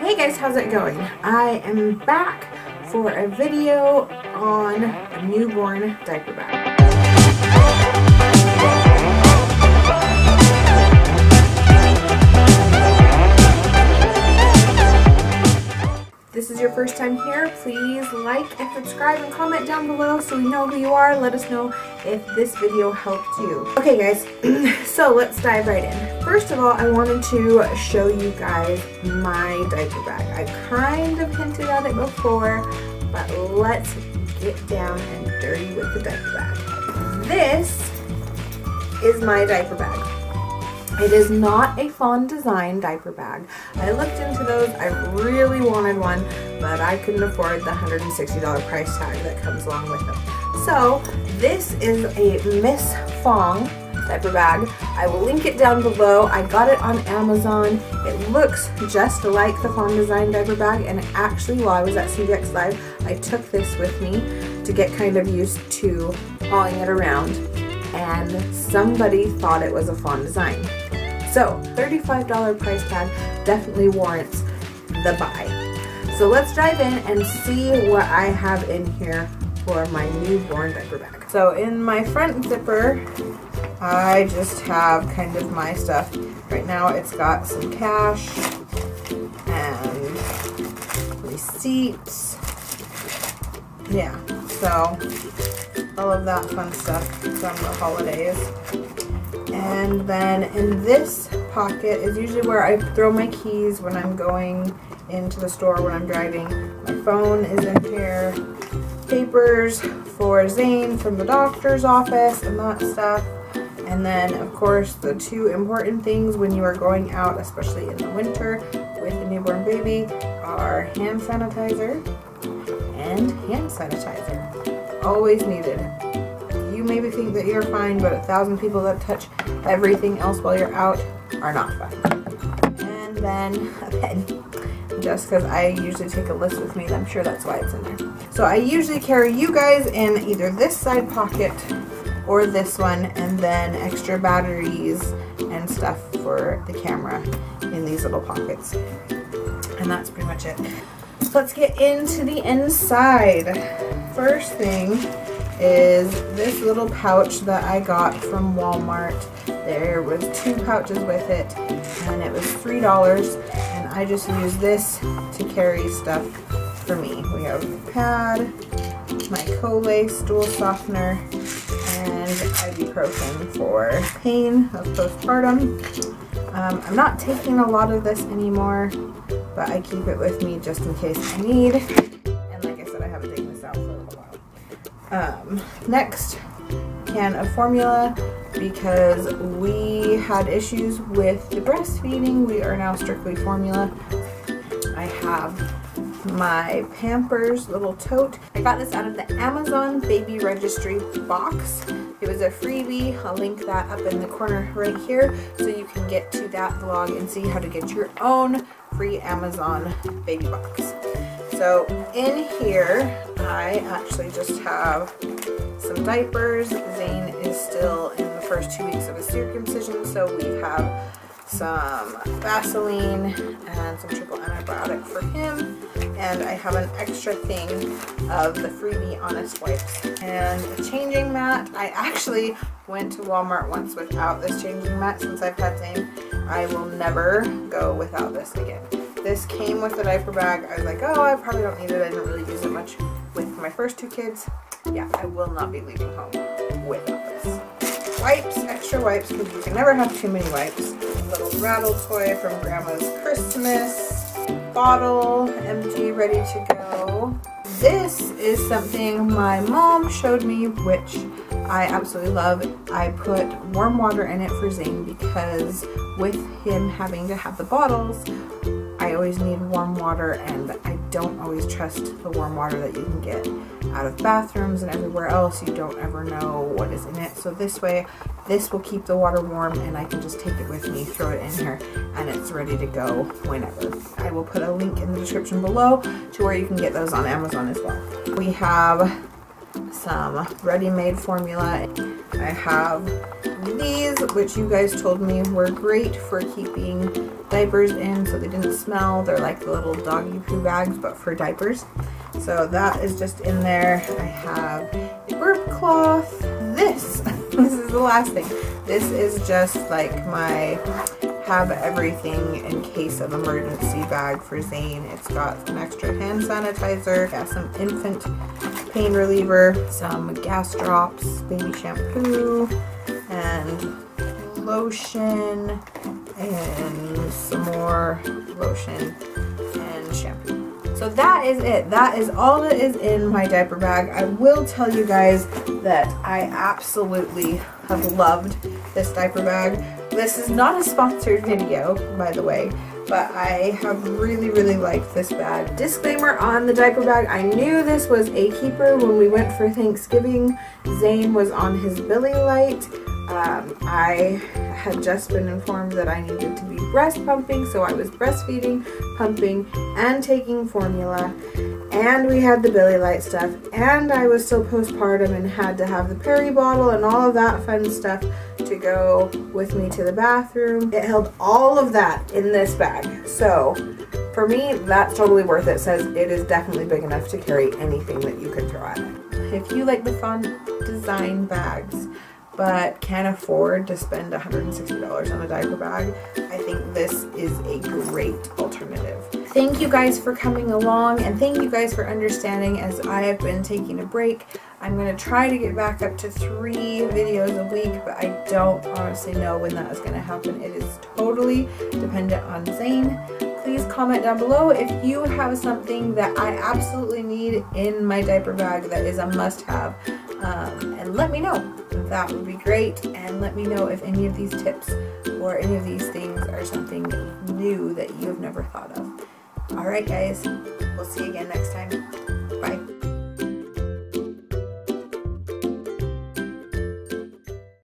Hey guys, how's it going? I am back for a video on a newborn diaper bag. First time here, please like and subscribe and comment down below so we know who you are. Let us know if this video helped you. Okay guys, so let's dive right in. First of all, I wanted to show you guys my diaper bag. I kind of hinted at it before, but let's get down and dirty with the diaper bag. This is my diaper bag. It is not a Fawn Design diaper bag. I looked into those. I really wanted one, but I couldn't afford the $160 price tag that comes along with them. So this is a Miss Fong diaper bag. I will link it down below. I got it on Amazon. It looks just like the Fawn Design diaper bag and actually while I was at CVX Live, I took this with me to get kind of used to hauling it around and somebody thought it was a Fawn Design. So $35 price tag definitely warrants the buy. So let's dive in and see what I have in here for my newborn diaper bag. So in my front zipper, I just have kind of my stuff. Right now it's got some cash and receipts. Yeah, so all of that fun stuff from the holidays. And then in this pocket is usually where I throw my keys when I'm going into the store when I'm driving. My phone is in here. Papers for Zane from the doctor's office and that stuff. And then, of course, the two important things when you are going out, especially in the winter with a newborn baby, are hand sanitizer and hand sanitizer. Always needed you maybe think that you're fine, but a thousand people that touch everything else while you're out are not fine. And then a pen. Just because I usually take a list with me, I'm sure that's why it's in there. So I usually carry you guys in either this side pocket or this one, and then extra batteries and stuff for the camera in these little pockets. And that's pretty much it. Let's get into the inside. First thing is this little pouch that I got from Walmart. There was two pouches with it and it was $3 and I just use this to carry stuff for me. We have pad, my Colace stool softener, and ibuprofen for pain of postpartum. Um, I'm not taking a lot of this anymore, but I keep it with me just in case I need. And like I said, I haven't taken this out for a little while. Um, next, can of formula because we had issues with the breastfeeding. We are now strictly formula. I have my Pampers little tote. I got this out of the Amazon Baby Registry box. It was a freebie. I'll link that up in the corner right here so you can get to that vlog and see how to get your own free Amazon baby box. So in here, I actually just have some diapers. Zane is still in the first two weeks of his circumcision, so we have some Vaseline and some triple antibiotic for him. And I have an extra thing of the freebie Honest Wipes. And a changing mat. I actually went to Walmart once without this changing mat since I've had Zane. I will never go without this again. This came with the diaper bag. I was like, oh, I probably don't need it. I didn't really use it much with my first two kids. Yeah, I will not be leaving home without this. Wipes, extra wipes, because you can never have too many wipes. Little rattle toy from Grandma's Christmas. Bottle, empty, ready to go. This is something my mom showed me, which I absolutely love. I put warm water in it for Zane because with him having to have the bottles, I always need warm water and I don't always trust the warm water that you can get out of bathrooms and everywhere else. You don't ever know what is in it. So this way, this will keep the water warm and I can just take it with me, throw it in here, and it's ready to go whenever. I will put a link in the description below to where you can get those on Amazon as well. We have some ready-made formula. I have these, which you guys told me were great for keeping diapers in so they didn't smell. They're like the little doggy poo bags, but for diapers. So that is just in there. I have a burp cloth. This, this is the last thing. This is just like my have everything in case of emergency bag for Zane. It's got an extra hand sanitizer, got some infant pain reliever, some gas drops, baby shampoo, and lotion, and some more lotion and shampoo. So that is it. That is all that is in my diaper bag. I will tell you guys that I absolutely have loved this diaper bag. This is not a sponsored video, by the way, but I have really, really liked this bag. Disclaimer on the diaper bag, I knew this was a keeper when we went for Thanksgiving. Zane was on his bili light. Um, I had just been informed that I needed to be breast pumping, so I was breastfeeding, pumping, and taking formula. And we had the bili light stuff, and I was still postpartum and had to have the peri bottle and all of that fun stuff to go with me to the bathroom. It held all of that in this bag. So for me, that's totally worth it. Says it is definitely big enough to carry anything that you could throw at it. If you like the Fawn Design bags, but can't afford to spend $160 on a diaper bag, I think this is a great. Thank you guys for coming along and thank you guys for understanding as I have been taking a break. I'm going to try to get back up to three videos a week, but I don't honestly know when that is going to happen. It is totally dependent on Zane. Please comment down below if you have something that I absolutely need in my diaper bag that is a must-have. Um, and let me know. That would be great. And let me know if any of these tips or any of these things are something new that you have never thought of. Alright guys, we'll see you again next time. Bye.